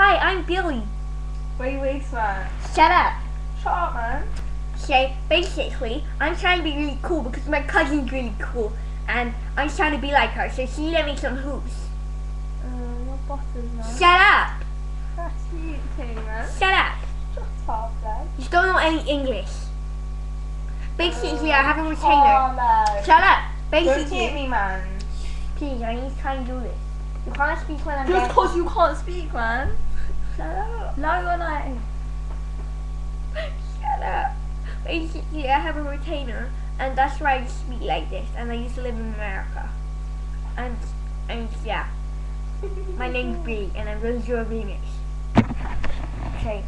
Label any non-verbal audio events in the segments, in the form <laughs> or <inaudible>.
Hi, I'm Billie. Wait, wait, man. Shut up. Shut up, man. Okay, basically, I'm trying to be really cool because my cousin's really cool, and I'm trying to be like her. So she let me some hoops. Uh, your bosses, man. Shut up. That's you too, man. Shut up. Shut up, man. You don't know any English. Basically, I have a Oh, retainer. Shut up. Don't hit Basically, me, man. please, I need to try and do this. You can't speak when I'm Just because you can't speak, man. Shut up. No, you're not. Shut up. Basically, I have a retainer, and that's why I speak like this. And I used to live in America. And, and yeah. My name's <laughs> Billie, and I'm going to do a remix. Okay.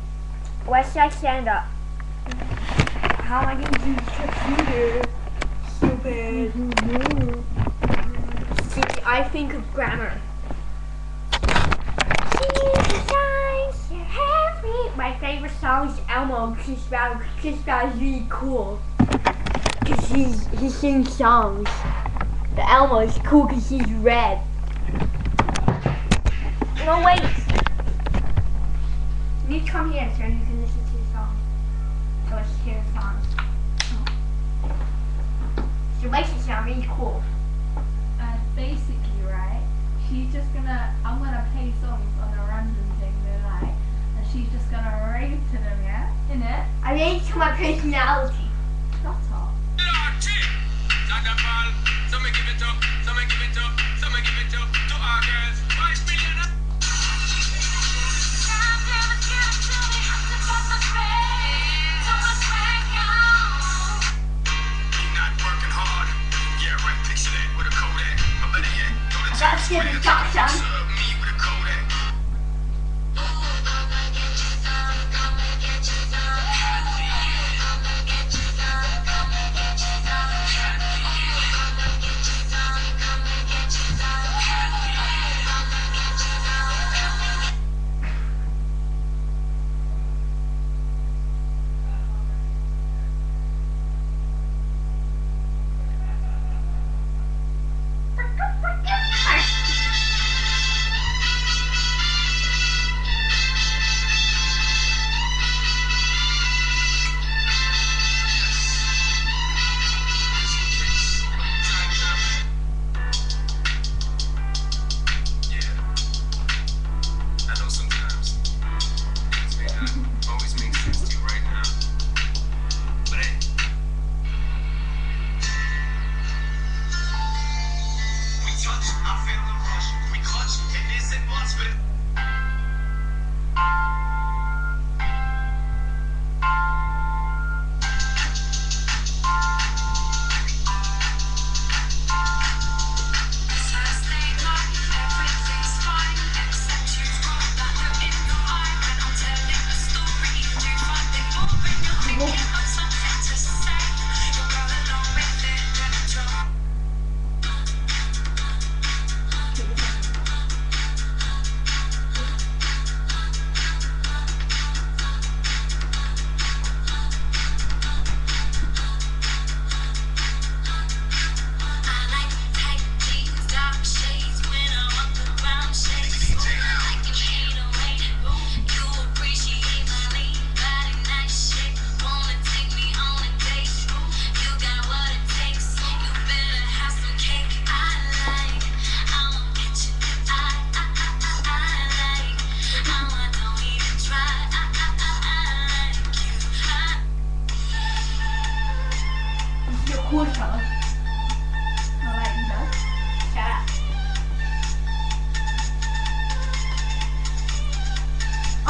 Where should I stand up? How am I going to do this? Stupid. See, I think of grammar. My favorite song is Elmo because that, is really cool. Because he's, he sings songs. The Elmo is cool because he's red. No, wait. You need to come here so you can listen to the song. So let's hear the song. So it makes it sound really cool. Uh, basically, right, she's just gonna, I'm gonna play songs my personality. Shut up.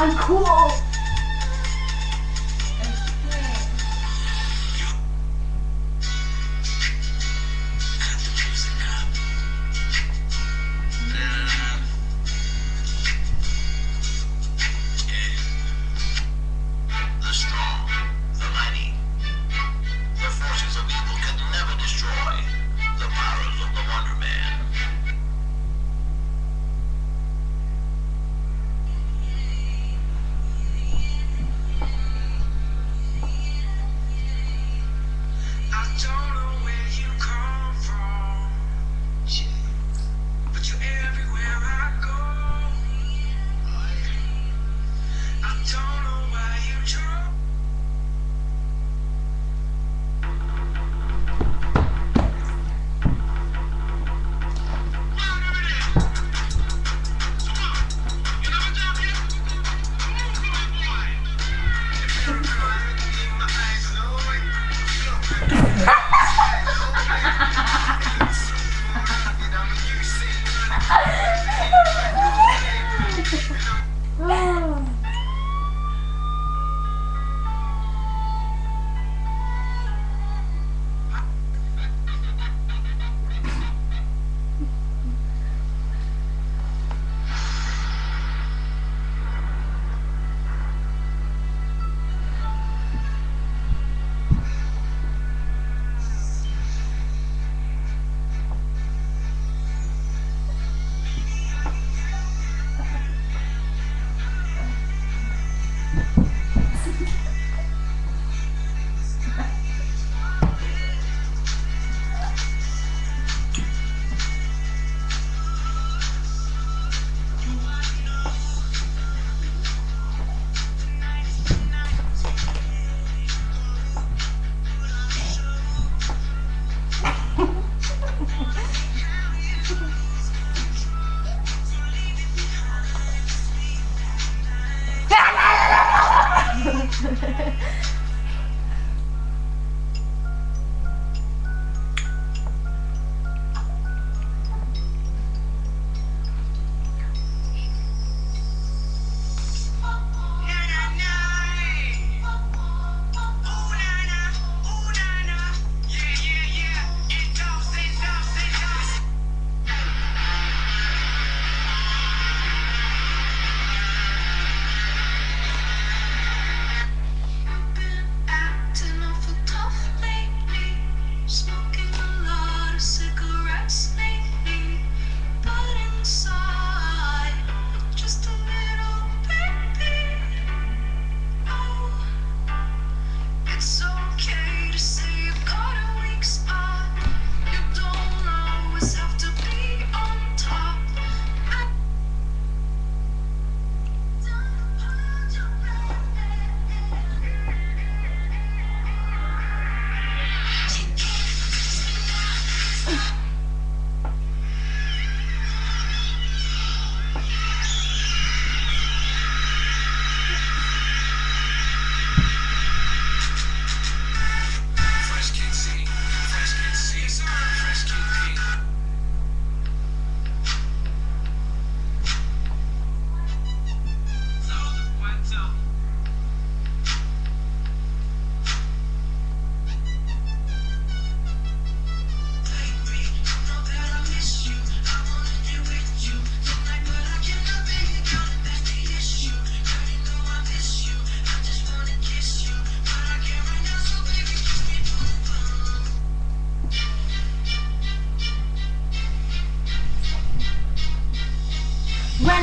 I'm cool.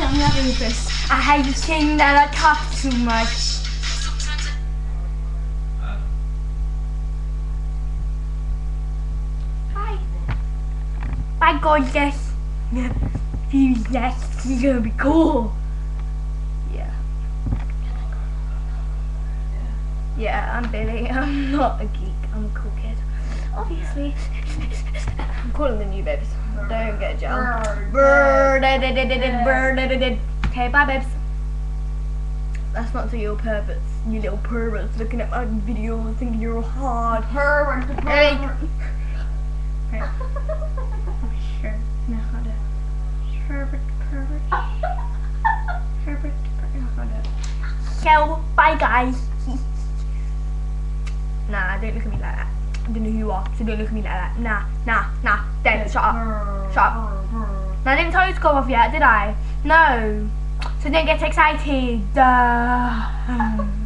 I'm not doing this, I hate to sing that I talk too much. Hi. Bye, gorgeous. <laughs> Fuse next. She's gonna be cool. Yeah. Yeah, I'm Billie. <laughs> I'm not a geek. I'm a cool kid. Obviously. <laughs> I'm calling them you babes. Don't get da, da, da. Okay, bye, babes. That's not to your perverts, you little perverts looking at my videos thinking you're hard. Pervert, the Hey. pervert. Right. Sure. Know how to. Pervert, pervert. Pervert, pervert. So, bye, guys. nah, don't look at me like that. I don't know who you are, so don't look at me like that. Nah, nah, nah. Don't. Shut up. Shut up. I didn't tell you to go off yet, did I? No. So don't get excited. Duh. <laughs>